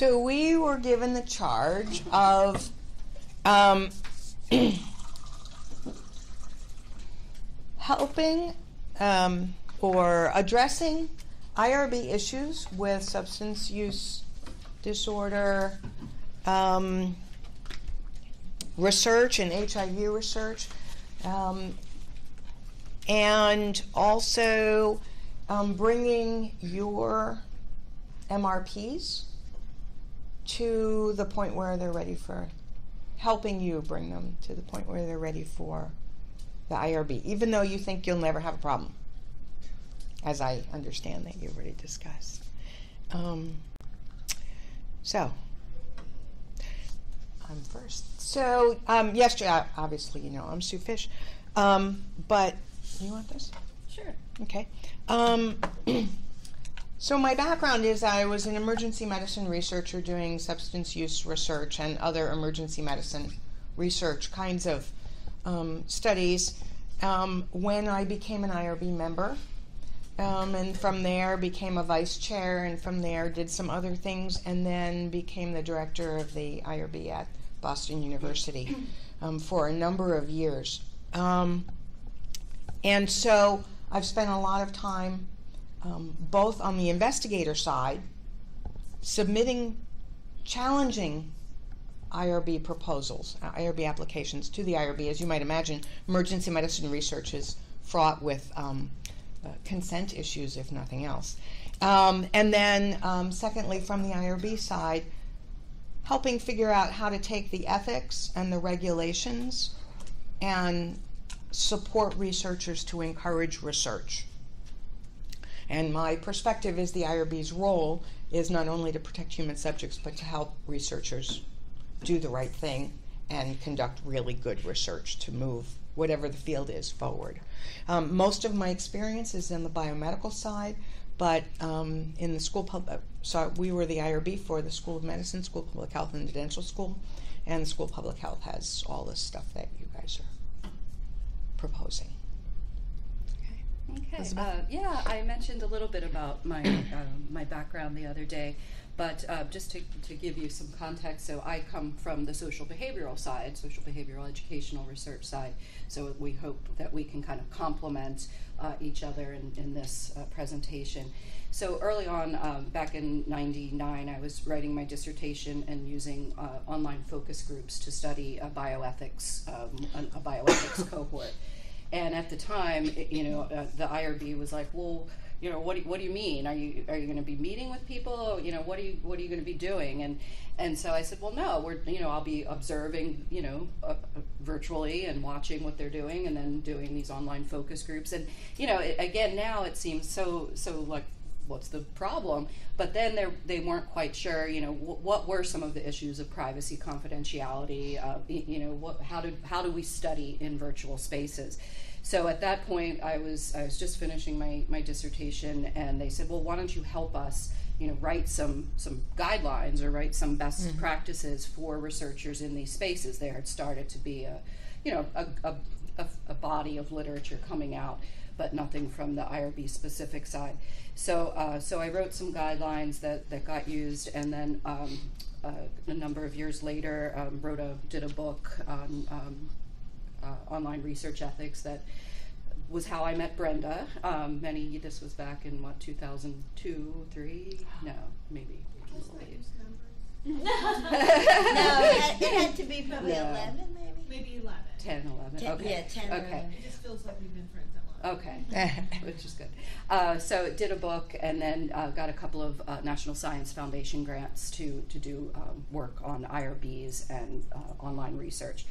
So we were given the charge of um, helping um, or addressing IRB issues with substance use disorder, um, research and HIV research, um, and also um, bringing your MRPs to the point where they're ready for helping you bring them to the point where they're ready for the IRB, even though you think you'll never have a problem, as I understand that you've already discussed. Um, so, I'm first. So, um, yesterday, obviously, you know, I'm Sue Fish, um, but do you want this? Sure. Okay. So my background is I was an emergency medicine researcher doing substance use research and other emergency medicine research kinds of um, studies um, when I became an IRB member. Um, and from there became a vice chair, and from there did some other things, and then became the director of the IRB at Boston University um, for a number of years. Um, and so I've spent a lot of time um, both on the investigator side, submitting challenging IRB proposals, uh, IRB applications to the IRB. As you might imagine, emergency medicine research is fraught with um, uh, consent issues, if nothing else. Um, and then, um, secondly, from the IRB side, helping figure out how to take the ethics and the regulations and support researchers to encourage research. And my perspective is the IRB's role is not only to protect human subjects, but to help researchers do the right thing and conduct really good research to move whatever the field is forward. Um, most of my experience is in the biomedical side, but um, in the school pub, uh, so we were the IRB for the School of Medicine, School of Public Health, and the Dental School, and the School of Public Health has all this stuff that you guys are proposing. Okay. Uh, yeah, I mentioned a little bit about my um, my background the other day, but uh, just to, to give you some context, so I come from the social behavioral side, social behavioral educational research side. So we hope that we can kind of complement uh, each other in, in this uh, presentation. So early on, um, back in '99, I was writing my dissertation and using uh, online focus groups to study a bioethics um, a, a bioethics cohort. And at the time, you know, uh, the IRB was like, well, you know, what do, what do you mean? Are you are you going to be meeting with people? You know, what are you what are you going to be doing? And and so I said, well, no, we're you know, I'll be observing, you know, uh, uh, virtually and watching what they're doing, and then doing these online focus groups. And you know, it, again, now it seems so so like what's the problem? But then they they weren't quite sure, you know, wh- what were some of the issues of privacy, confidentiality, uh, you know, what, how do how do we study in virtual spaces? So at that point, I was I was just finishing my my dissertation, and they said, well, why don't you help us? You know, write some some guidelines or write some best practices for researchers in these spaces. There had started to be a, you know, a, a, a, a body of literature coming out, but nothing from the IRB specific side. So uh, so I wrote some guidelines that that got used, and then. Um, uh, a number of years later, um, wrote a did a book on um, uh, online research ethics that was how I met Brenda. Um, many this was back in what 2002, three? No, maybe. a little late. no, it had, it had to be probably No. 11, maybe. Maybe 11. 10, 11. Ten- okay. yeah, 10 Okay. 11. It just feels like we've been friends that long. Okay, which is good. Uh, so did a book and then uh, got a couple of uh, National Science Foundation grants to to do um, work on IRBs and uh, online research.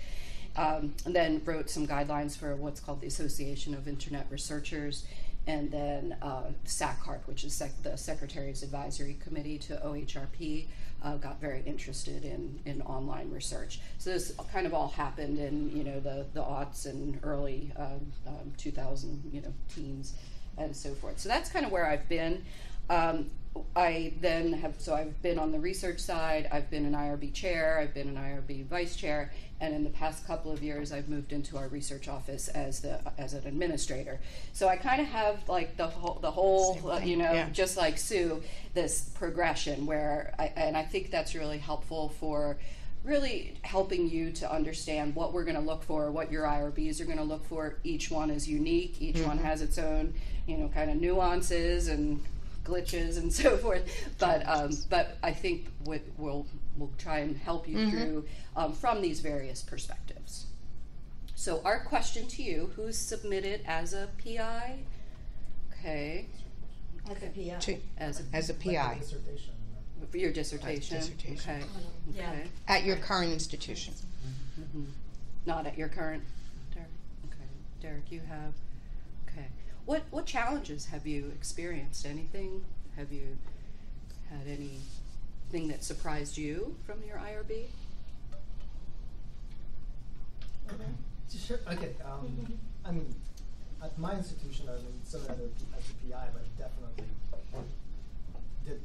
Um, and then wrote some guidelines for what's called the Association of Internet Researchers, and then uh, SACHRP, which is sec- the Secretary's Advisory Committee to OHRP, uh, got very interested in, in online research. So this kind of all happened in you know the the aughts and early um, um, 2000 you know teens and so forth. So that's kind of where I've been. Um, I then have, so I've been on the research side, I've been an IRB chair, I've been an IRB vice chair, and in the past couple of years, I've moved into our research office as the, as an administrator. So I kind of have like the whole, the whole, uh, you know, yeah. just like Sue, this progression where I, and I think that's really helpful for really helping you to understand what we're going to look for, what your IRBs are going to look for. Each one is unique. Each one has its own, you know, kind of nuances and glitches and so forth. But um, but I think we'll we'll try and help you through um, from these various perspectives. So our question to you: Who's submitted as a PI? Okay, As a PI. To, as a, as a Like PI dissertation. for your dissertation. dissertation. Okay. Yeah. Okay. at your current institution. Mhm. Not at your current, Derek? Okay, Derek, you have, okay. What, what challenges have you experienced? Anything? Have you had anything that surprised you from your IRB? Mm-hmm. Sure, uh, okay, um, mm-hmm. I mean, at my institution, I mean, to P- as a PI, but definitely did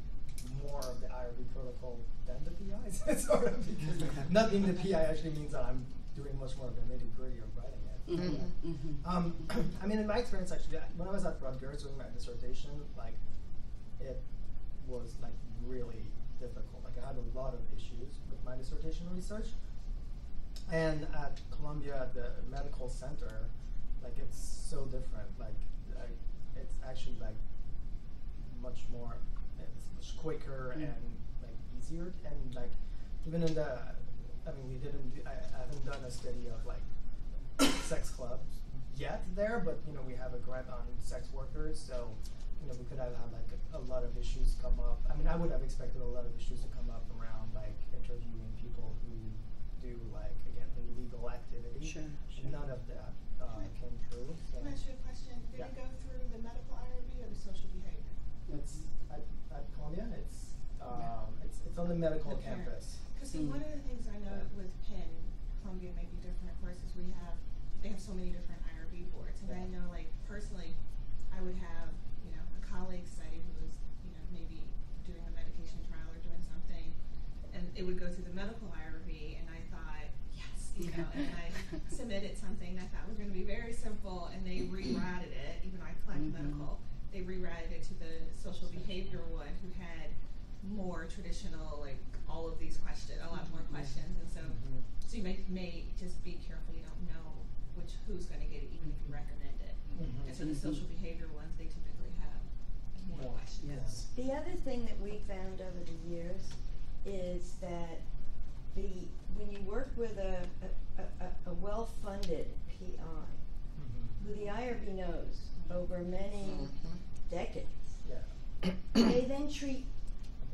more of the IRB protocol than the PIs, sort of, because not being the PI actually means that I'm doing much more of the nitty gritty of writing it. Mhm, Yeah. mhm. Um, I mean, in my experience, actually, when I was at Rutgers doing my dissertation, like, it was like really difficult. Like, I had a lot of issues with my dissertation research. And at Columbia, at the medical center, like, it's so different. Like, I, it's actually like much more, it's much quicker Mm. and like easier. And like, even in the, I mean, we didn't, do, I, I haven't done a study of like sex clubs yet there, but you know we have a grant on sex workers, so you know we could have had like a, a lot of issues come up. I mean, I would have expected a lot of issues to come up around like interviewing people who do like again illegal activity. Sure, sure. None of that uh, came through. So. Can I ask you a question? Did Yeah. it go through the medical IRB or the social behavior? It's at, at Columbia. It's um, it's it's on the medical The campus. Because see, Mm. one of the things I know with Penn, Columbia may be different, of course, is we have, they have so many different IRB boards. And I know, like, personally, I would have, you know, a colleague say who was, you know, maybe doing a medication trial or doing something, and it would go through the medical IRB, and I thought, yes, you know, and I submitted something that I thought was going to be very simple, and they rerouted it, even though I collected Mhm. medical, they rerouted it to the social behavioral one who had more traditional, like all of these questions, a lot more Mhm. questions, and so Mhm. so you may may just be careful. You don't know which who's going to get it, even if you recommend it. Mhm. And so the social behavior ones, they typically have more Yeah. questions. Yes. The other thing that we found over the years is that the when you work with a a, a, a well funded PI Mhm. who the IRB knows over many Mhm. decades, Yeah. they then treat Okay.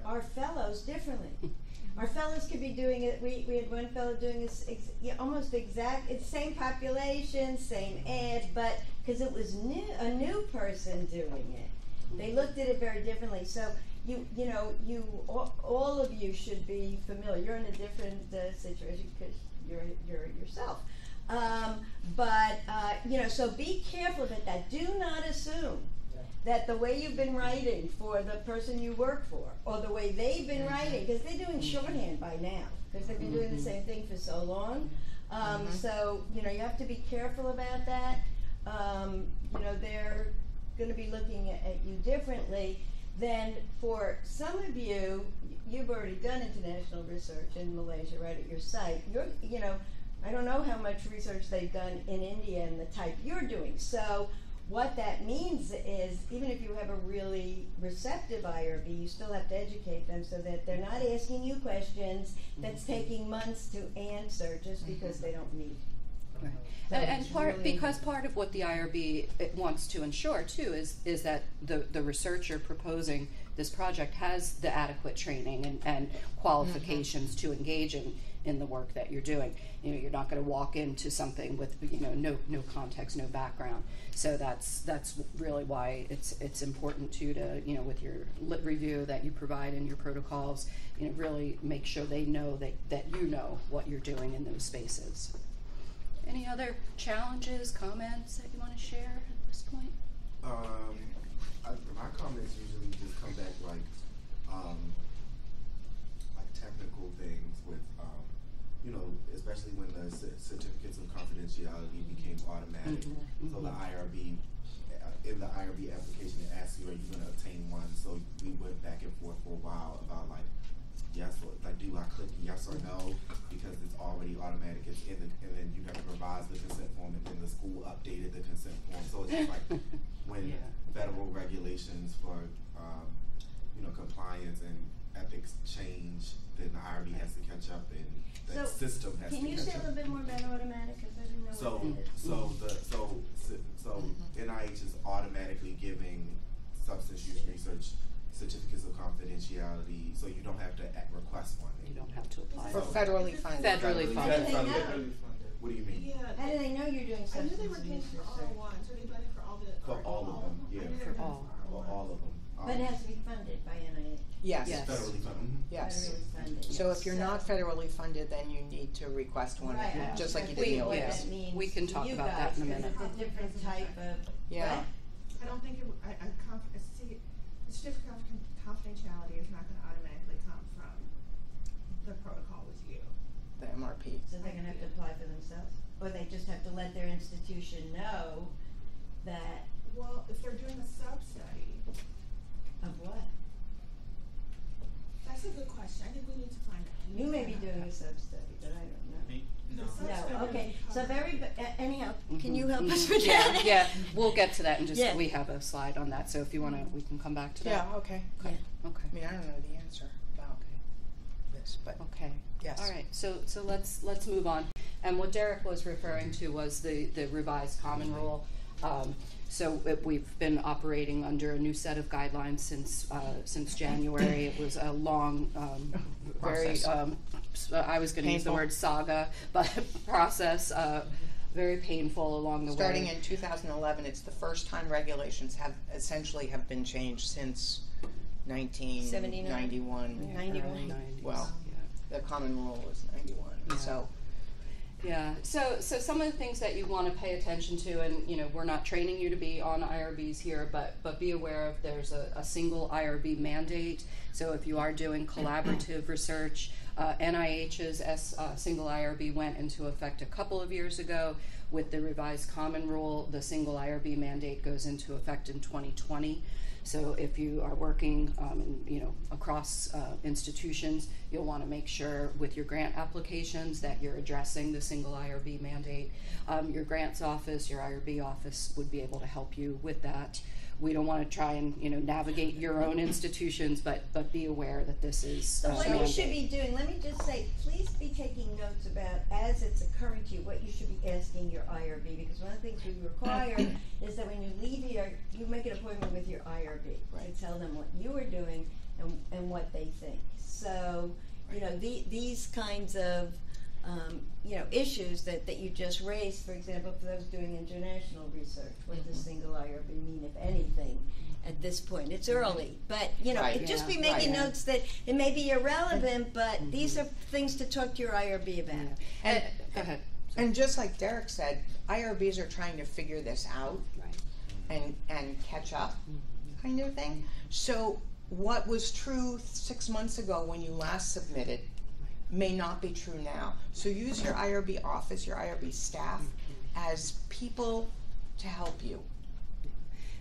Our fellows differently. Our fellows could be doing it. We, we had one fellow doing this ex, yeah, almost exact, it's same population, same ad, but because it was new, a new person doing it, they looked at it very differently. So you you know you all, all of you should be familiar. You're in a different uh, situation because you're you're yourself. Um, but uh, you know, so be careful about that. Do not assume. That the way you've been writing for the person you work for, or the way they've been writing, because they're doing shorthand by now, because they've been doing the same thing for so long. Um, Mhm. So you know you have to be careful about that. Um, you know they're going to be looking at, at you differently. Then for some of you, you've already done international research in Malaysia, right at your site. You're you know I don't know how much research they've done in India and the type you're doing. So what that means is even if you have a really receptive IRB, you still have to educate them so that they're not asking you questions that's mm-hmm. taking months to answer just because they don't meet. Right. So And, and part really- because part of what the IRB it uh, wants to ensure too is is that the the researcher proposing this project has the adequate training and, and mm-hmm. qualifications to engage in in the work that you're doing. You know, you're not going to walk into something with you know no no context, no background. So that's that's really why it's it's important to to you know with your lit review that you provide in your protocols, you know, really make sure they know that that you know what you're doing in those spaces. Any other challenges, comments that you want to share at this point? Um, I, my comments usually just come back like um, like technical things with, um, you know, especially when the cer- certificates of confidentiality became automatic. Mhm, So the mhm. IRB, uh, in the IRB application, it asks you, are you gonna obtain one? So we went back and forth for a while about like, yes, or, like, do I click yes or no? Because it's already automatic, it's in the, and then you have to revise the consent form, and then the school updated the consent form. So it's just like, when Yeah. federal regulations for, um, you know, compliance and ethics change, then the IRB has to catch up and that So, system has to catch up. Can you say a little bit more about automatic, cause I didn't know So, what that is. so the, so, so NIH is automatically giving substance use research certificates of confidentiality, so you don't have to a- request one. You don't have to apply. For So- federally funded. Federally How do funded. Federally funded. What do you mean? Yeah. How do they know you're doing I knew they substance were paying abuse for all research? ones, are they funding for all the? For or all of them, yeah. I knew they For were paying all. Well, all of them. But it has to be funded by NIH. Yes. Yes. Federally funded. Yes. Federally funded. So if you're not federally funded, then you need to request one, Right, I just like you gonna did in say the what OAS. that means We can to talk you about that guys, in a 'cause minute. It's a different type of, Yeah. I don't think it, would- I, I conf, I see, the certificate of con- confidentiality is not gonna automatically come from the protocol with you. The MRP. So they're gonna have to apply for themselves? Or they just have to let their institution know that, Well, if they're doing a sub-study, of what? that's a good question, I think we need to find out. You may be doing a sub-study, but I don't know. Me? No. The sub-study No, okay, would so cover- very, bu- a- anyhow, can you help us mhm. with yeah, that? Yeah, we'll get to that in just, Yeah. we have a slide on that, so if you wanna, we can come back to that. Yeah, okay. Yeah. Okay. I mean, I don't know the answer this, but Okay. yes. All right, so, so let's, let's move on. And what Derek was referring to was the, the revised common rule. Um, so it, we've been operating under a new set of guidelines since, uh, since January. It was a long, um, very, Process. um, s- I was gonna use the Painful. word saga, but process, uh, very painful along the way. Starting in 2011, it's the first time regulations have essentially have been changed since 1991. Ninety-one. Early 90s, Well, yeah. The common rule was 91. Yeah. So Yeah, so so some of the things that you want to pay attention to, and you know, we're not training you to be on IRBs here, but but be aware of there's a, a single IRB mandate. So if you are doing collaborative research, uh, NIH's S, uh, single IRB went into effect a couple of years ago. With the revised common rule, the single IRB mandate goes into effect in 2020. So if you are working, um, you know, across uh, institutions, you'll want to make sure with your grant applications that you're addressing the single IRB mandate. Um, your grants office, your IRB office would be able to help you with that. We don't want to try and you know navigate your own institutions, but but be aware that this is. So uh, what you should be doing, let me just say, please be taking notes about, as it's occurring to you, what you should be asking your IRB, because one of the things we require is that when you leave here, you make an appointment with your IRB. Right. To tell them what you are doing and, and what they think. So, you know, the, these kinds of, um, you know, issues that, that you just raised, for example, for those doing international research, what does mm-hmm. single IRB mean, if anything, at this point? It's mm-hmm. early, but, you know, Right. it just be making right. notes that it may be irrelevant, mm-hmm. but these are things to talk to your IRB about. Yeah. And- Uh, go ahead. and just like Derek said, IRBs are trying to figure this out Right. and and catch up, kind of thing. So what was true six months ago when you last submitted may not be true now. So use your IRB office, your IRB staff, as people to help you.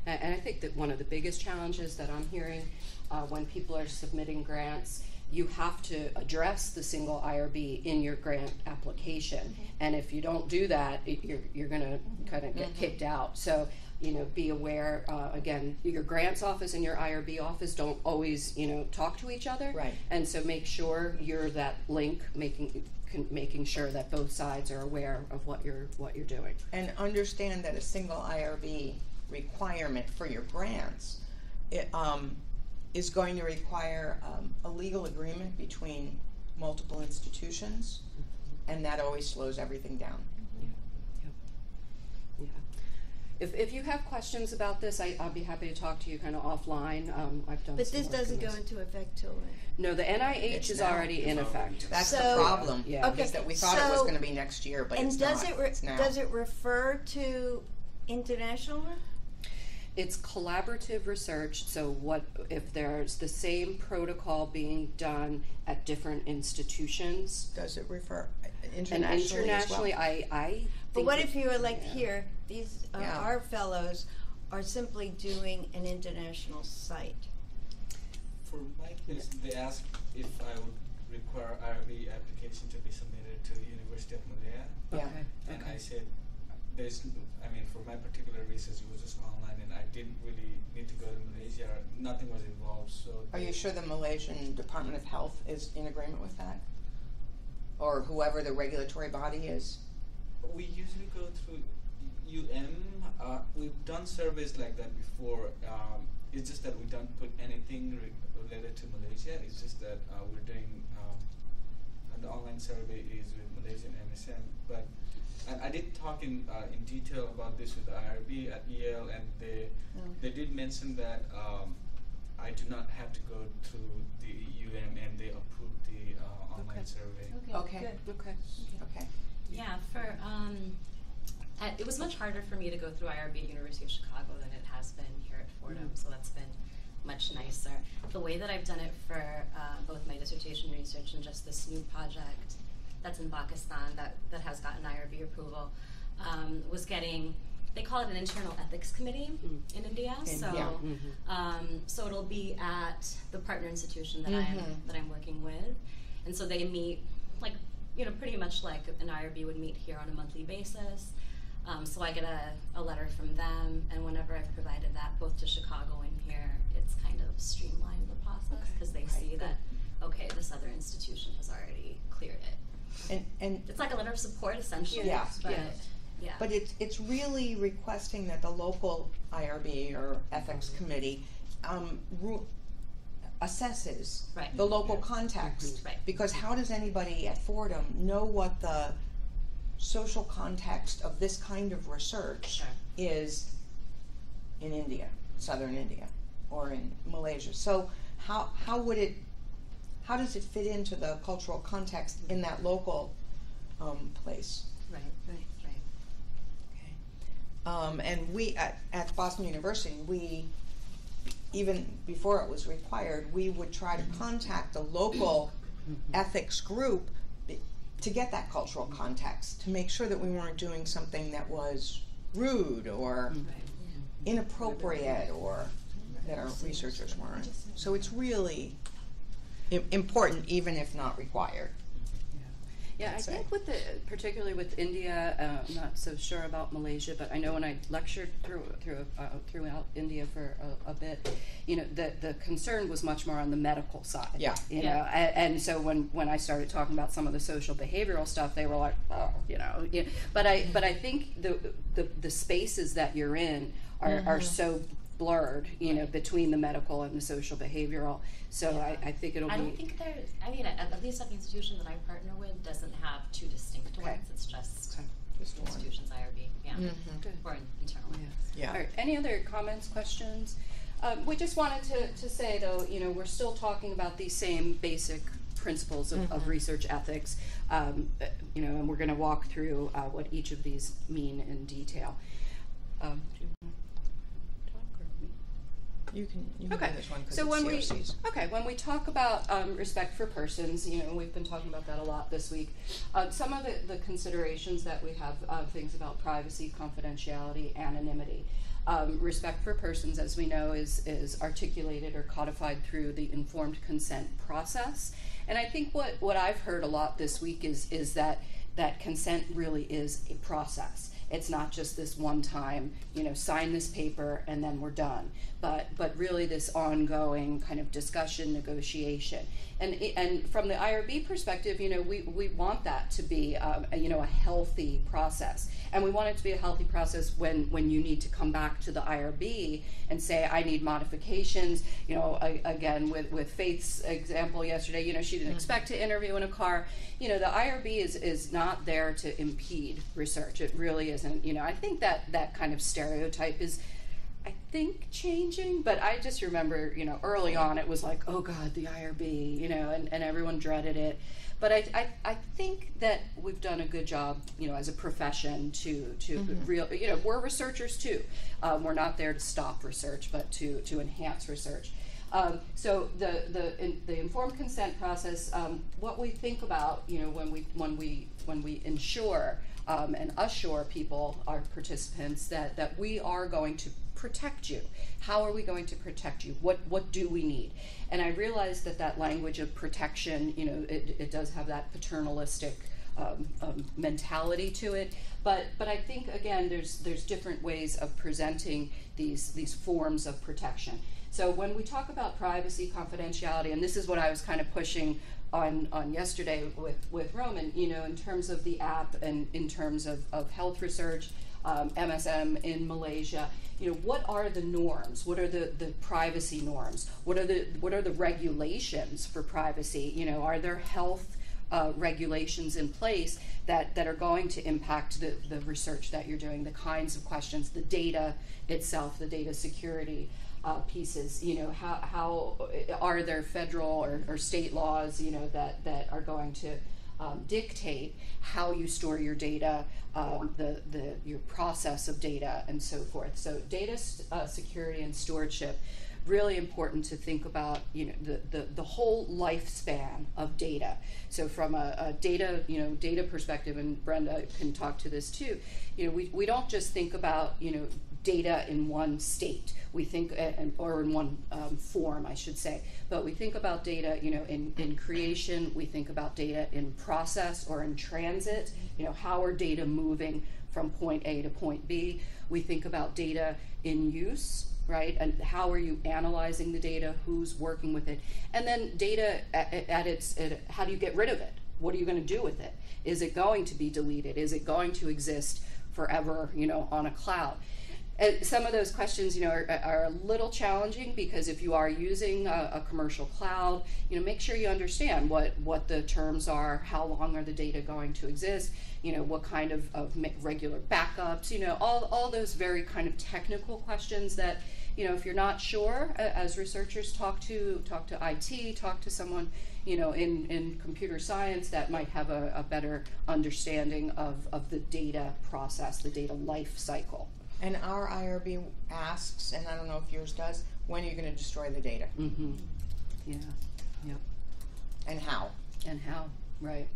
And, I think that one of the biggest challenges that I'm hearing uh, when people are submitting grants, you have to address the single IRB in your grant application. And if you don't do that, it, you're, you're going to kind of get kicked out. So, you know, be aware, uh, again, your grants office and your IRB office don't always, you know, talk to each other. Right. And so make sure you're that link, making, making sure that both sides are aware of what you're, what you're doing. And understand that a single IRB requirement for your grants it, um, is going to require um, a legal agreement between multiple institutions, and that always slows everything down. Yeah. If, if you have questions about this, I, I'll be happy to talk to you kind of offline. Um, I've done But some this work on doesn't go this. into effect till when? No, the NIH It's is now. already in effect. in That's So- the problem. Yeah. Okay, Is that we thought it was so- going to be next year, but and it's does not. it re- it's now. does it refer to international? law? it's collaborative research. So what if there's the same protocol being done at different institutions? Does it refer And internationally as well? internationally, I I. But what if you were like yeah. here, these, uh, Yeah. our fellows are simply doing an international site? For my case, they asked if I would require IRB application to be submitted to the University of Malaya. Yeah. Okay. And okay. I said, there's, I mean, for my particular research, it was just online and I didn't really need to go to Malaysia. Nothing was involved, so. Are you sure the Malaysian Department of Health is in agreement with that? Or whoever the regulatory body is? We usually go through UM. Uh, we've done surveys like that before. Um, it's just that we don't put anything re- related to Malaysia. It's just that uh, we're doing um, the online survey is with Malaysian MSM. But and I did talk in uh, in detail about this with the IRB at Yale, and they Mm. they did mention that um, I do not have to go through the UM, and they approved the uh, online Okay. survey. Okay. good. Okay. Okay. Yeah, for um, uh, it was much harder for me to go through IRB at University of Chicago than it has been here at Fordham, so that's been much nicer. The way that I've done it for uh, both my dissertation research and just this new project that's in Pakistan that, that has gotten IRB approval um, was getting. They call it an internal ethics committee Mm. in India. In- so, yeah. Mhm. um, so it'll be at the partner institution that I'm Mhm. that I'm working with, and so they meet like you know pretty much like an IRB would meet here on a monthly basis. Um, so I get a, a letter from them, and whenever I've provided that both to Chicago and here, it's kind of streamlined the process Okay. because they Right, see that okay, this other institution has already cleared it. And, and It's like a letter of support essentially. Yeah. But, Yes. yeah. But it's, it's really requesting that the local IRB or ethics committee, um, ru- assesses Right. the local context. Right. Because how does anybody at Fordham know what the social context of this kind of research is in India, southern India, or in Malaysia? So how, how would it, how does it fit into the cultural context in that local, um, place? Right. Right. Right. Um, and we at, at Boston University, we even before it was required, we would try to contact the local ethics group to get that cultural context to make sure that we weren't doing something that was rude or inappropriate or that our researchers weren't. So it's really important, even if not required. Yeah, I I'd think with the, particularly with India, uh, I'm not so sure about Malaysia, but I know when I lectured through, through, uh, throughout India for a, a bit, you know, the, the concern was much more on the medical side. Yeah. You Yeah. know, and, and so when, when I started talking about some of the social behavioral stuff, they were like, oh, you know, yeah. But I, but I think the, the, the spaces that you're in are, are so blurred, you know, between the medical and the social behavioral. So I, I think it'll I be. don't think there. I mean, at, at least at the institution that I partner with, doesn't have two distinct Okay. ones. It's just Okay. Just institutions IRB, yeah, Mhm. Good. or internal. Yeah. Yeah. All right, any other comments, questions? Um, we just wanted to, to say though, you know, we're still talking about these same basic principles of, of research ethics, um, you know, and we're gonna walk through, uh, what each of these mean in detail. Um, do you wanna talk or me? You can, you can Okay, do this one because so when we okay when we talk about um, respect for persons, you know we've been talking about that a lot this week. Um, some of the, the considerations that we have uh, things about privacy, confidentiality, anonymity. Um, respect for persons, as we know, is is articulated or codified through the informed consent process. And I think what what I've heard a lot this week is is that that consent really is a process. It's not just this one time, you know, sign this paper and then we're done. But but really this ongoing kind of discussion, negotiation, and and from the IRB perspective, you know, we, we want that to be um, a, you know a healthy process, and we want it to be a healthy process when when you need to come back to the IRB and say I need modifications. You know, a, again with with Faith's example yesterday, you know, she didn't expect to interview in a car. You know, the IRB is is not there to impede research. It really isn't. You know, I think that that kind of stereotype is. I think changing, but I just remember, you know, early on it was like, oh God, the IRB, you know, and, and everyone dreaded it. But I, I, I think that we've done a good job, you know, as a profession to to real, you know, we're researchers too. Um, we're not there to stop research, but to to enhance research. Um, so the the in, the informed consent process, um, what we think about, you know, when we when we when we ensure um, and assure people, our participants, that that we are going to protect you. How are we going to protect you? What what do we need? And I realize that that language of protection, you know, it, it does have that paternalistic um, um, mentality to it. But but I think again, there's there's different ways of presenting these these forms of protection. So when we talk about privacy, confidentiality, and this is what I was kind of pushing on, on yesterday with, with Roman, you know, in terms of the app and in terms of, of health research, um, MSM in Malaysia, you know, what are the norms? What are the, the privacy norms? What are the what are the regulations for privacy? You know, are there health uh, regulations in place that, that are going to impact the, the research that you're doing, the kinds of questions, the data itself, the data security uh, pieces. You know, how, how are there federal or, or state laws, you know, that, that are going to um, dictate how you store your data, um, the, the, your process of data, and so forth. So, data uh, security and stewardship really important to think about you know the, the, the whole lifespan of data so from a, a, data you know data perspective and brenda can talk to this too you know we, we don't just think about you know data in one state we think uh, or in one um, form i should say but we think about data you know in, in creation we think about data in process or in transit you know how are data moving from point a to point b we think about data in use right? And how are you analyzing the data? Who's working with it? And then data at, at its, at, how do you get rid of it? What are you going to do with it? Is it going to be deleted? Is it going to exist forever, you know, on a cloud? And some of those questions, you know, are, are a little challenging because if you are using a, a, commercial cloud, you know, make sure you understand what what the terms are, how long are the data going to exist, you know, what kind of, of regular backups, you know, all all those very kind of technical questions that you know, if you're not sure, as researchers talk to talk to IT, talk to someone, you know, in, in computer science that might have a, a better understanding of, of the data process, the data life cycle. And our IRB asks, and I don't know if yours does, when are you going to destroy the data? Mm-hmm. Yeah. Yep. And how? And how? Right.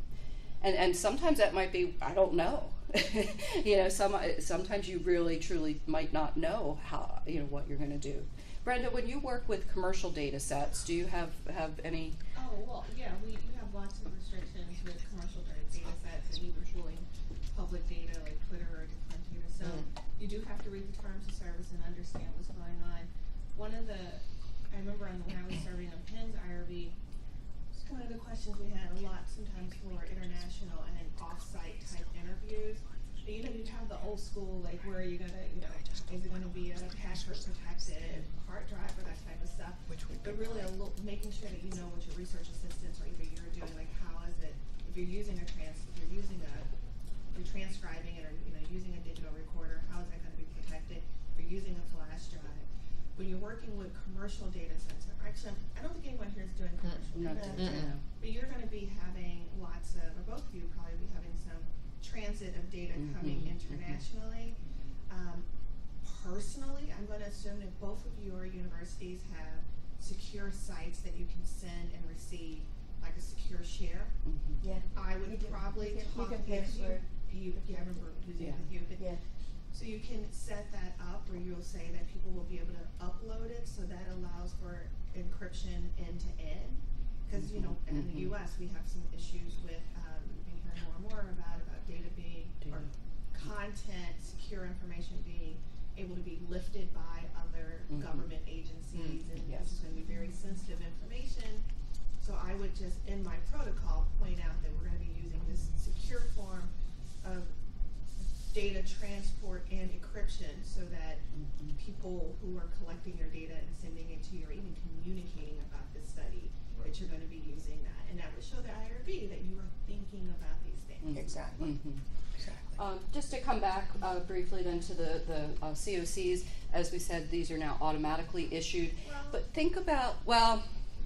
And and sometimes that might be I don't know. you know, some sometimes you really truly might not know how you know what you're going to do. Brenda, when you work with commercial data sets, do you have have any? Oh well, yeah, we, we have lots of restrictions with commercial data sets, and even pulling public data like Twitter or different data. So mm. you do have to read the terms of service and understand what's going on. One of the I remember on, when I was serving on Penn's IRB, one of the questions we had a lot sometimes for international and off-site type interviews. You know, you have the old school, like where are you gonna, you know, is it gonna be a password protected hard drive or that type of stuff? Which we but really, a lo- making sure that you know what your research assistants or either you're doing, like how is it, if you're using a trans, if you're using a, you're transcribing it or you know using a digital recorder, how is that going to be protected? You're using a flash drive. When you're working with commercial data center, actually, I don't think anyone here is doing commercial Mm, data not- center, but you're going to be having lots of, or both of you probably be having some transit of data coming Mhm, mhm. internationally. Um, personally, I'm going to assume that both of your universities have secure sites that you can send and receive, like a secure share. Mhm. Yeah. I would You probably you can- you talk can with you. password. You, yeah, I remember using Yeah. it with you, but Yeah. so you can set that up where you'll say that people will be able to upload it, so that allows for encryption end to end. Because you know, in the U.S. we have some issues with um, we've been hearing more and more about about data being or content, secure information being able to be lifted by other Mhm. government agencies, and yes. this is going to be very sensitive information. So I would just, in my protocol, point out that we're going to be using this secure form of data transport and encryption so that Mhm. people who are collecting your data and sending it to you or even communicating about this study, that you're going to be using that. And that would show the IRB that you are thinking about these things. Mhm. Exactly. Mhm. Exactly. Um, just to come back uh, briefly then to the, the uh, COCs, as we said, these are now automatically issued. Well- But think about, well,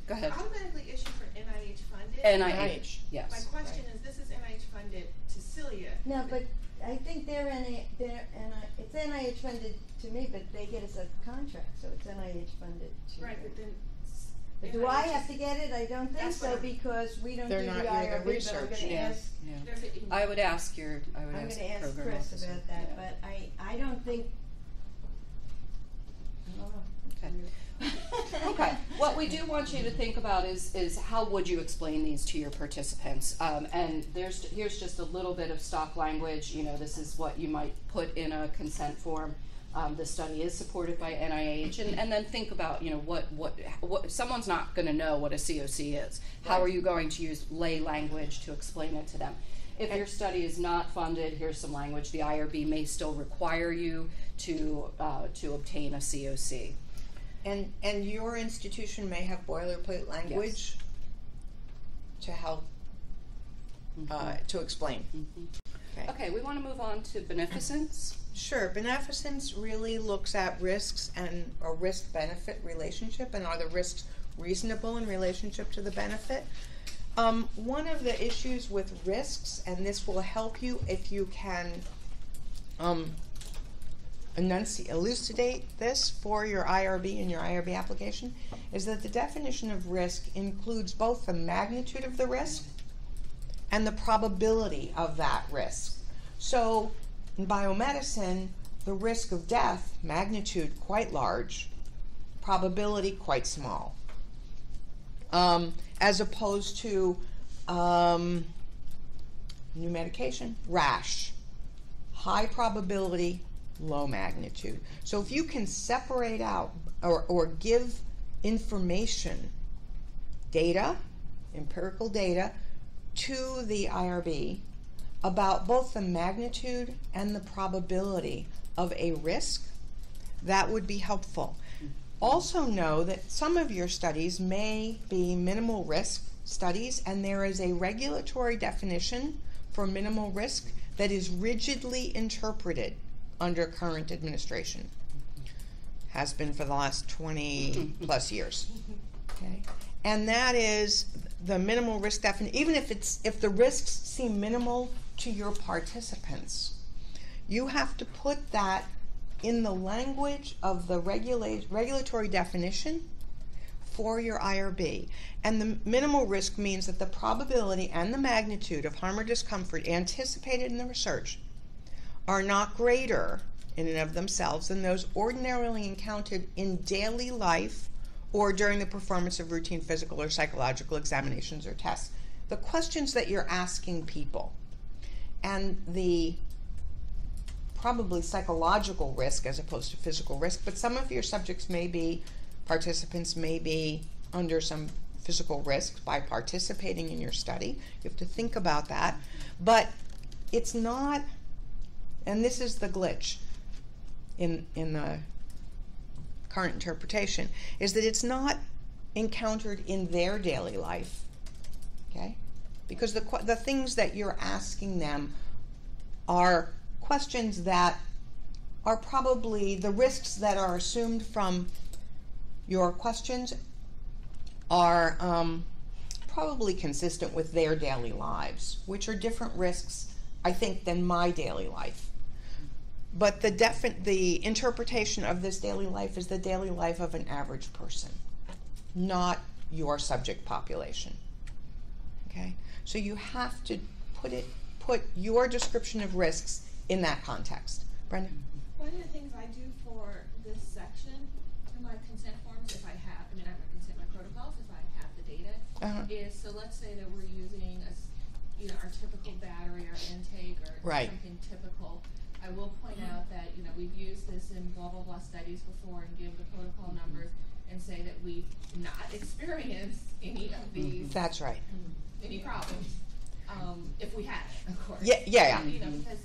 Go ahead. Automatically issued for NIH funded. NIH, yes. My question is, this is NIH funded to Celia. No, but I think they're NIH, they're NI, it's NIH funded to me, but they get us a contract, so it's NIH funded to Right, them. but then. s- But do I have to get it? I don't think That's so what I'm- because we don't do They're the not- you're the IRB, but I'm research. gonna Yeah. ask, Yeah. There's a. I would ask your, I would I'm ask gonna ask program Chris officer. about that, Yeah. but I, I don't think. I don't know. Okay. What we do want you to think about is is how would you explain these to your participants? Um, and there's here's just a little bit of stock language. You know, this is what you might put in a consent form. Um, the study is supported by NIH, and, and then think about you know what what what someone's not going to know what a COC is. How are you going to use lay language to explain it to them? If your study is not funded, here's some language. The IRB may still require you to uh, to obtain a COC. And, and your institution may have boilerplate language to help, uh, to explain. Okay. Okay, we want to move on to beneficence. Sure, beneficence really looks at risks and a risk benefit relationship and are the risks reasonable in relationship to the benefit. Um, one of the issues with risks, and this will help you if you can um, enunciate, elucidate this for your IRB and your IRB application, is that the definition of risk includes both the magnitude of the risk and the probability of that risk. So, in biomedicine, the risk of death, magnitude quite large, probability quite small. Um, as opposed to um, new medication, rash, high probability, low magnitude. So if you can separate out or, or give information, data, empirical data, to the IRB about both the magnitude and the probability of a risk, that would be helpful. Also, know that some of your studies may be minimal risk studies, and there is a regulatory definition for minimal risk that is rigidly interpreted under current administration. Has been for the last 20 plus years. Okay? And that is the minimal risk definition, even if it's if the risks seem minimal to your participants, you have to put that in the language of the regula- regulatory definition for your IRB. And the minimal risk means that the probability and the magnitude of harm or discomfort anticipated in the research are not greater in and of themselves than those ordinarily encountered in daily life or during the performance of routine physical or psychological examinations or tests. The questions that you're asking people and the probably psychological risk as opposed to physical risk, but some of your subjects may be, participants may be under some physical risk by participating in your study. You have to think about that. But it's not, and this is the glitch in, in the current interpretation, is that it's not encountered in their daily life. Okay? Because the, the things that you're asking them are questions that are probably the risks that are assumed from your questions are um, probably consistent with their daily lives, which are different risks, I think, than my daily life. But the defi- the interpretation of this daily life is the daily life of an average person, not your subject population. Okay? So you have to put it put your description of risks in that context. Brenda? One of the things I do for this section in my consent forms, if I have, I mean, I have my consent, my protocols, if I have the data, Uh-huh. is, so let's say that we're using a, you know, our typical battery or intake or Right. something typical. I will point out that, you know, we've used this in blah, blah, blah studies before and give the protocol numbers and say that we've not experienced any of mm-hmm. these, That's right. Mm-hmm. any problems. Um, if we had it, of course. Yeah, yeah, yeah. You know, mm-hmm. because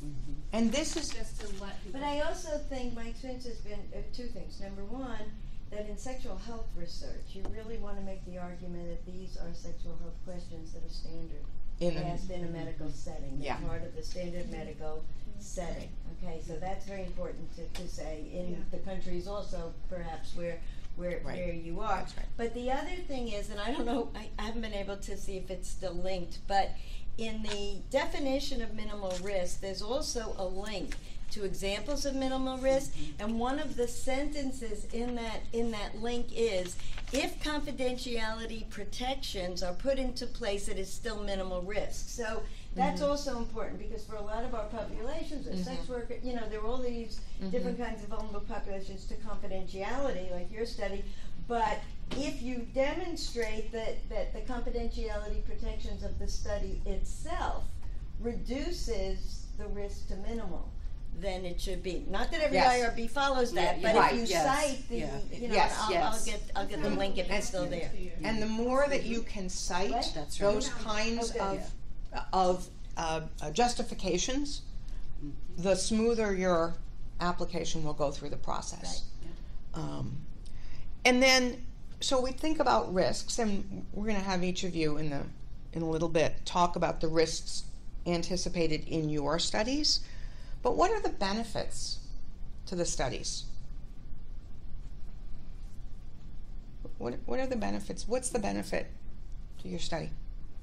And this is just to let people. But I also think my experience has been uh, two things. Number one, that in sexual health research, you really want to make the argument that these are sexual health questions that are standard in asked in a medical setting. They're Yeah. part of the standard medical setting. Okay, so that's very important to, to say. In Yeah. the countries also perhaps where where, Right. where you are. Right. But the other thing is, and I don't know, I, I haven't been able to see if it's still linked, but in the definition of minimal risk, there's also a link to examples of minimal risk, mm-hmm. and one of the sentences in that in that link is, if confidentiality protections are put into place, it is still minimal risk. So that's mm-hmm. also important because for a lot of our populations, or sex mm-hmm. worker, you know, there are all these mm-hmm. different kinds of vulnerable populations to confidentiality, like your study. But if you demonstrate that, that the confidentiality protections of the study itself reduces the risk to minimal, then it should be. Not that every Yes. IRB follows that, Yeah, but right, if you yes, cite the, yeah. you know, Yes. I'll, I'll get, I'll get the link if it's still there. And the more that you can cite What? That's right. those kinds oh, Okay. of, of uh, justifications, the smoother your application will go through the process. Um, and then, so we think about risks, and we're going to have each of you in the in a little bit talk about the risks anticipated in your studies. But what are the benefits to the studies? What, what are the benefits? What's the benefit to your study?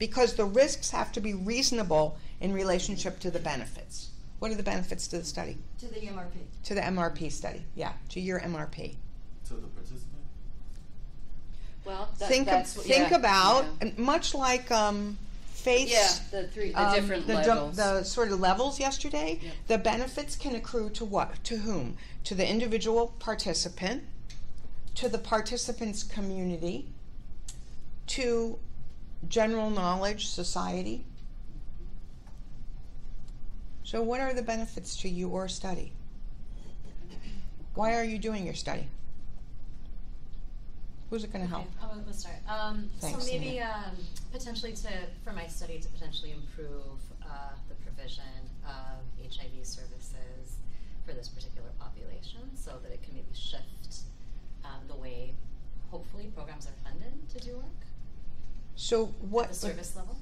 Because the risks have to be reasonable in relationship to the benefits. What are the benefits to the study? To the MRP. To the MRP study, yeah, to your MRP. To the participant? Well, that, think that's ab- what- think yeah, about yeah. much like um, Faith's Yeah, the three, the um, different the, levels. the sort of levels yesterday. Yep. The benefits can accrue to what? To whom? To the individual participant, to the participant's community, to general knowledge society. So, what are the benefits to your study? Why are you doing your study? Who's it going to help? Okay, I'll, we'll start. Um, Thanks, so maybe um, potentially to for my study to potentially improve uh, the provision of HIV services for this particular population, so that it can maybe shift um, the way hopefully programs are funded to do work So, what at the service level.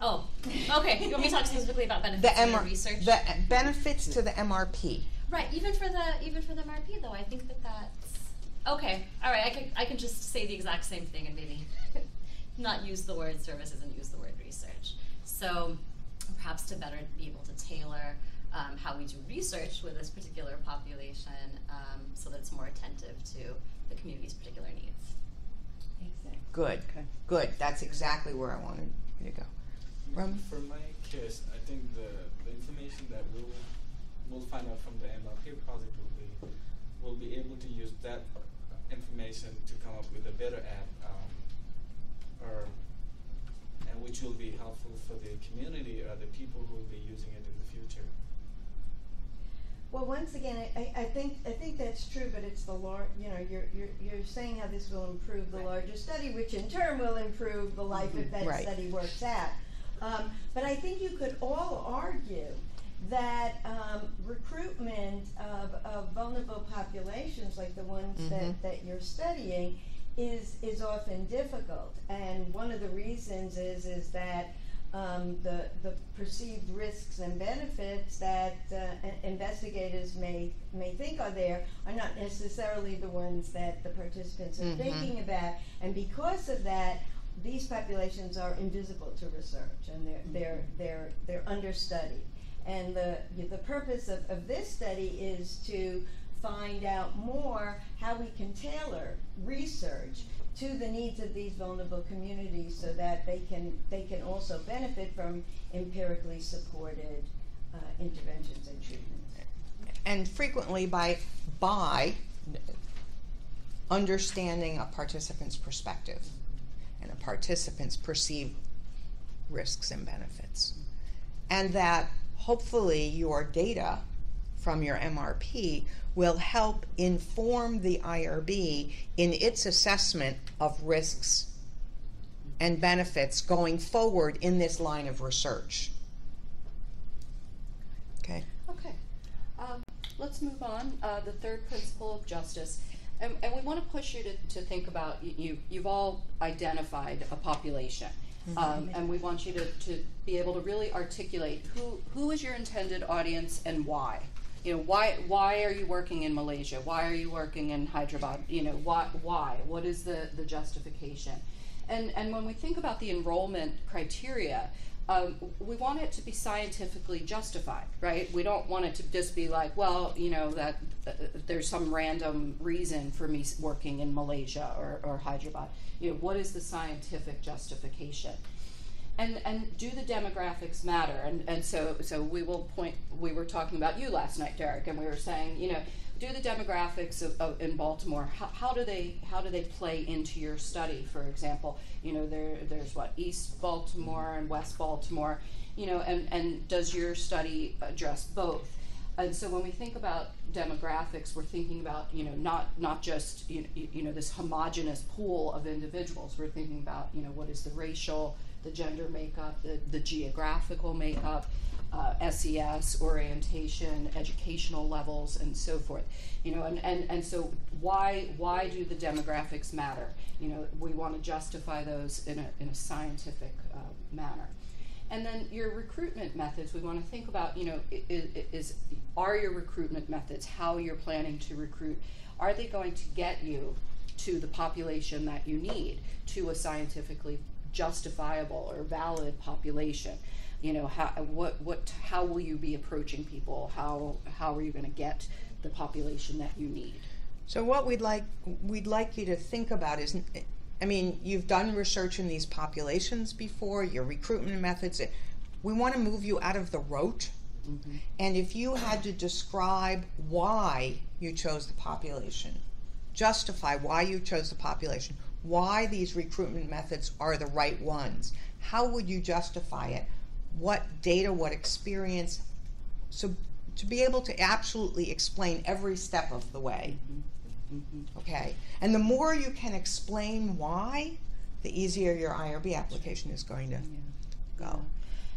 Oh, okay. You want me to talk specifically about the benefits your MR, research? the benefits to the MRP. Right, even for the even for the MRP though, I think that that's okay. All right, I can I can just say the exact same thing and maybe not use the word services and use the word research. So perhaps to better be able to tailor um, how we do research with this particular population, um, so that it's more attentive to the community's particular needs. Exactly. Good. Okay. Good. That's exactly where I wanted you to go. Rum? For my case, I think the, the information that we'll, we'll find out from the MRP project will be, we'll be able to use that information to come up with a better app, um, or, and which will be helpful for the community or the people who will be using it in the future. Well, once again, I, I, I think I think that's true, but it's the lar- you know you're, you're you're saying how this will improve the larger study, which in turn will improve the life if that Right. study works out. Um, but I think you could all argue that um, recruitment of, of vulnerable populations, like the ones that, that you're studying, is is often difficult. And one of the reasons is is that um, the the perceived risks and benefits that uh, investigators may may think are there are not necessarily the ones that the participants are Mhm. thinking about, and because of that, these populations are invisible to research, and they're they're they're they're understudied. And the the purpose of, of this study is to find out more how we can tailor research to the needs of these vulnerable communities so that they can they can also benefit from empirically supported uh, interventions and treatments. And frequently by by understanding a participant's perspective and a participant's perceived risks and benefits. And that hopefully your data from your MRP will help inform the IRB in its assessment of risks and benefits going forward in this line of research. Okay. Okay. Um, let's move on. Uh, the third principle of justice. And, and we want to push you to, to think about you, you've all identified a population. Um, and we want you to, to be able to really articulate who, who is your intended audience and why. You know, why why are you working in Malaysia? Why are you working in Hyderabad? You know, why why? What is the the justification? And and when we think about the enrollment criteria, um, we want it to be scientifically justified, right? We don't want it to just be like, well, you know, that uh, there's some random reason for me working in Malaysia or, or Hyderabad. You know, what is the scientific justification? And and do the demographics matter? And and so so we will point. We were talking about you last night, Derek, and we were saying, you know, do the demographics of, of in Baltimore. How, how do they how do they play into your study? For example, you know, there there's what East Baltimore and West Baltimore. You know, and and does your study address both? And so when we think about demographics, we're thinking about you know not not just you you know this homogenous pool of individuals. We're thinking about you know what is the racial, the gender makeup, the, the geographical makeup, uh, SES orientation, educational levels, and so forth. You know, and, and, and so why why do the demographics matter? You know, we want to justify those in a in a scientific uh, manner. And then your recruitment methods, we want to think about, you know, i- i- is, are your recruitment methods, how you're planning to recruit, are they going to get you to the population that you need, to a scientifically justifiable or valid population? You know, how, what, what, how will you be approaching people? How, how are you going to get the population that you need? So what we'd like we'd like you to think about is, I mean, you've done research in these populations before. Your recruitment methods. We want to move you out of the rote. Mm-hmm. And if you had to describe why you chose the population, justify why you chose the population, why these recruitment methods are the right ones, how would you justify it? What data, what experience? So to be able to absolutely explain every step of the way. Okay? And the more you can explain why, the easier your IRB application is going to go.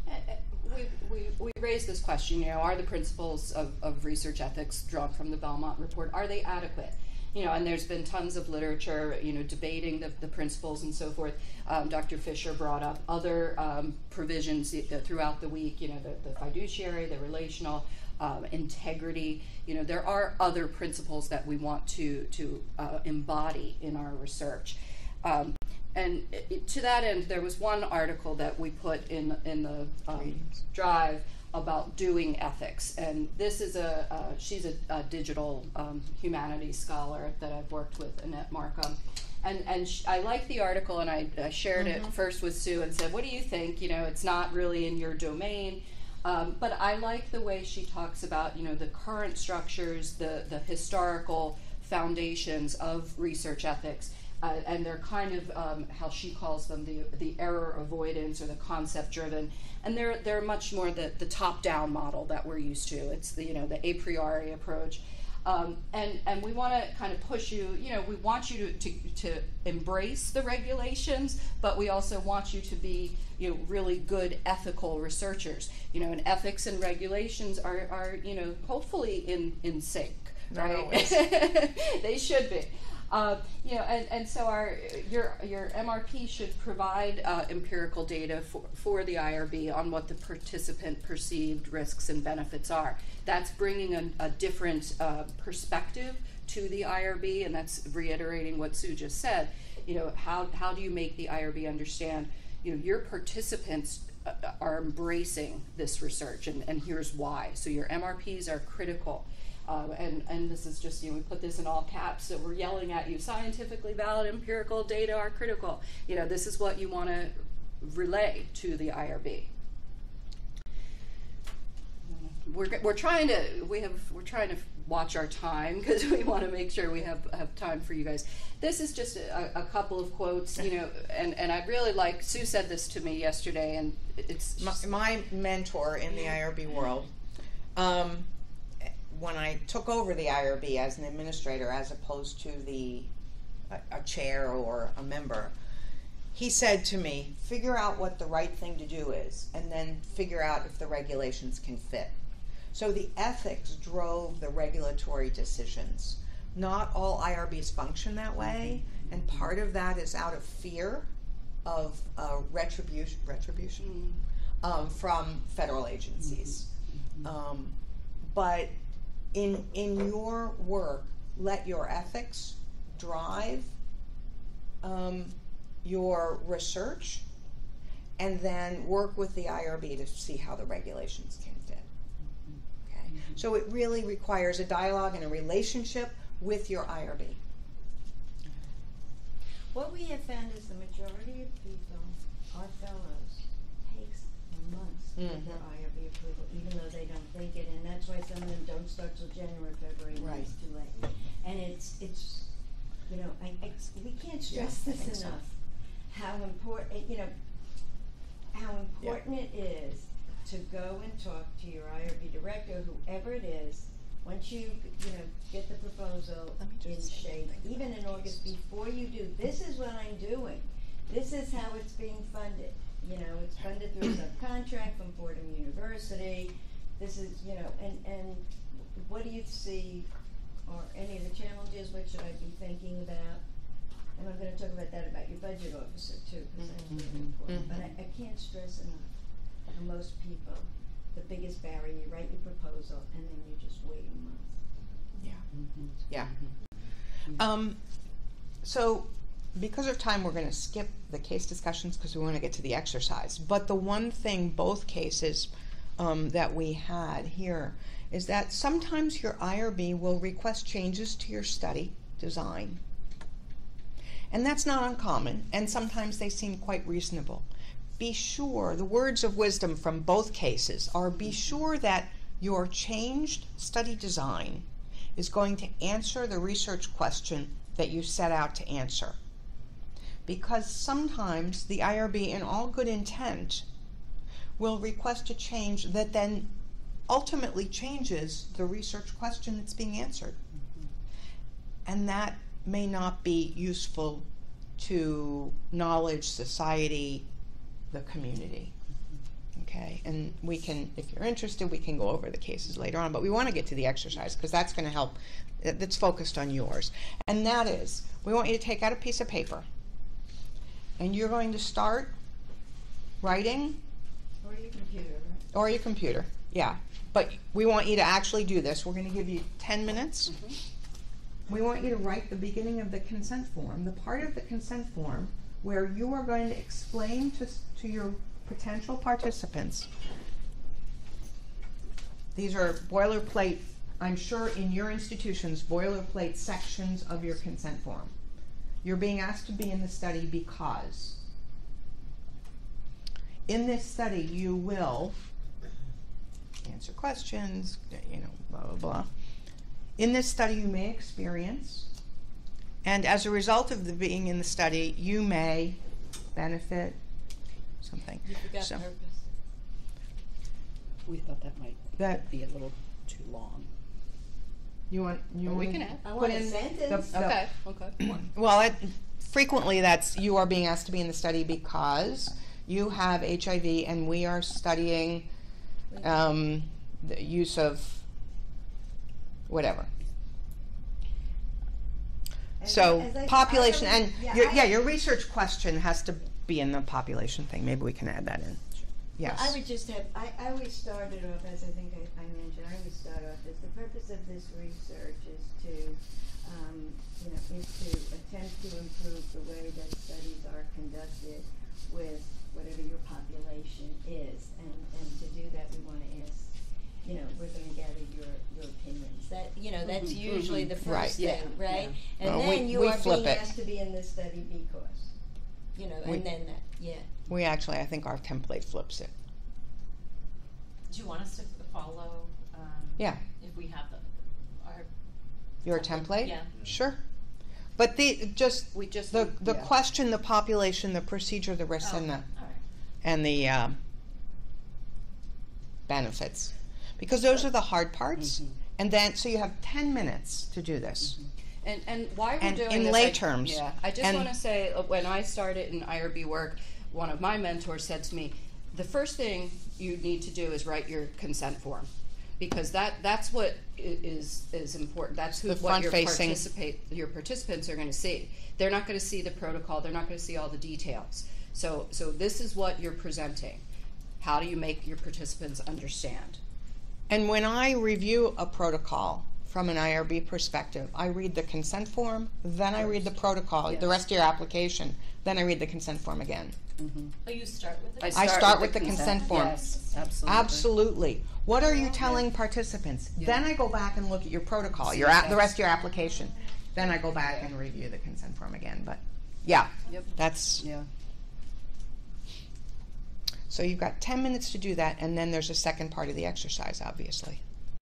Uh, uh, We, we, we raised this question, you know, are the principles of, of research ethics drawn from the Belmont report, are they adequate? You know, and there's been tons of literature, you know, debating the, the principles and so forth. Um, Dr. Fisher brought up other um, provisions throughout the week, you know, the, the fiduciary, the relational, um, integrity. You know, there are other principles that we want to, to uh, embody in our research. Um, and it, it- to that end, there was one article that we put in in the um, drive about doing ethics, and this is a uh, she's a, a digital um, humanities scholar that I've worked with, Annette Markham, and and sh- I like the article, and I, I shared it first with Sue and said, "What do you think? You know, it's not really in your domain." Um, but I like the way she talks about, you know, the current structures, the, the historical foundations of research ethics, uh, and they're kind of um, how she calls them the, the error avoidance or the concept driven, and they're they're much more the, the top down model that we're used to. It's the you know the a priori approach. Um, and and we want to kind of push you. You know, we want you to, to to embrace the regulations, but we also want you to be you know really good ethical researchers. You know, and ethics and regulations are are you know hopefully in in sync, Not right? always. they should be. Uh, you know, and, and so our your your MRP should provide uh, empirical data for, for the IRB on what the participant perceived risks and benefits are. That's bringing a, a different uh, perspective to the IRB, and that's reiterating what Sue just said. You know, how how do you make the IRB understand? You know, your participants uh, are embracing this research, and, and here's why. So your MRPs are critical. Uh, and, and this is just, you know, we put this in all caps, so we're yelling at you. Scientifically valid empirical data are critical. You know, this is what you want to relay to the IRB. We're, we're trying to we have we're trying to watch our time because we want to make sure we have have time for you guys. This is just a, a couple of quotes, you know, and, and I really like Sue said this to me yesterday, and it's my, my mentor in the IRB world, um, when I took over the IRB as an administrator, as opposed to the a, a chair or a member, he said to me, "Figure out what the right thing to do is, and then figure out if the regulations can fit." So the ethics drove the regulatory decisions. Not all IRBs function that way, and part of that is out of fear of uh, retribution. Retribution um, from federal agencies. Um, but in in your work, let your ethics drive um, your research, and then work with the IRB to see how the regulations can fit. Okay, so it really requires a dialogue and a relationship with your IRB. What we have found is the majority of people, our fellows, takes months get their. IRB approval, even though they don't think it, and that's why some of them don't start till January, February, when it's too late. And it's, it's, you know, I, I, we can't stress Yeah, I think this so. enough, how important, eh, you know, how important it is to go and talk to your IRB director, whoever it is, once you, you know, get the proposal Let me just in say shape, something even about in August, cases. before you do, this is what I'm doing. This is how it's being funded. You know, it's funded through a subcontract from Fordham University. This is, you know, and, and what do you see are any of the challenges, what should I be thinking about? And I'm gonna talk about that about your budget officer too, cause that's really important. But I, Mhm. I can't stress enough, for most people, the biggest barrier, you write your proposal and then you're just waiting months. Yeah. Um, so, because of time, we're going to skip the case discussions because we want to get to the exercise. But the one thing, both cases um, that we had here, is that sometimes your IRB will request changes to your study design. And that's not uncommon, and sometimes they seem quite reasonable. Be sure, the words of wisdom from both cases are be sure that your changed study design is going to answer the research question that you set out to answer. Because sometimes the IRB, in all good intent, will request a change that then ultimately changes the research question that's being answered. Mm-hmm. And that may not be useful to knowledge, society, the community. Mm-hmm. Okay, and we can, if you're interested, we can go over the cases later on, but we want to get to the exercise because that's going to help. That's focused on yours. And that is, we want you to take out a piece of paper and you're going to start writing Or your computer, right? or your computer, yeah. But we want you to actually do this. We're going to give you 10 minutes. Mm-hmm. We want you to write the beginning of the consent form, the part of the consent form where you are going to explain to, to your potential participants. These are boilerplate, I'm sure in your institutions, boilerplate sections of your consent form. You're being asked to be in the study because in this study you will answer questions, you know, blah, blah, blah. In this study, you may experience, and as a result of the being in the study, you may benefit something. You forgot So- purpose. We thought that might That be a little too long. You want you Well, we want can add. I put want a in the- sentence. the- Okay, okay. Well, it, frequently that's you are being asked to be in the study because you have HIV and we are studying um, the use of whatever. As So I- as I- population I- and your, I- yeah, your research question has to be in the population thing. Maybe we can add that in. Yes. I would just have, I, I always started off, as I think I, I mentioned, I always start off as the purpose of this research is to, um, you know, is to attempt to improve the way that studies are conducted with whatever your population is. And, and to do that, we wanna ask, you know, we're gonna gather your, your opinions. That, you know, that's Mhm, usually mhm. the Right. first Yeah, thing, right? yeah. And Well, we- then you we are being it. asked to be in this study because, you know, We- and then that, yeah. we actually, I think our template flips it. Do you want us to follow, um, Yeah. if we have the, our. Your template? Yeah. Sure. But the just We just the the yeah. question, the population, the procedure, the risks, Oh, and the All right. and the um, benefits, because those are the hard parts. Mhm. And then, so you have ten minutes to do this. And and why we're And doing in this, lay I- terms. Yeah, I just want to say uh, when I started in IRB work, one of my mentors said to me, the first thing you need to do is write your consent form. Because that, that's what is is is important. That's who The what your participate your participants are going to see. They're not going to see the protocol. They're not going to see all the details. So so this is what you're presenting. How do you make your participants understand? And when I review a protocol from an IRB perspective, I read the consent form, then I read the protocol, the Yes. rest of your application, then I read the consent form again. Mm-hmm. Oh, you start with it? I start with the consent form. Yes, absolutely. Absolutely. What are you telling participants? Then I go back and look at your protocol, your app, the rest of your application. Then I go back and review the consent form again. But yeah, Yep. that's Yeah. so you've got ten minutes to do that, and then there's a second part of the exercise, obviously.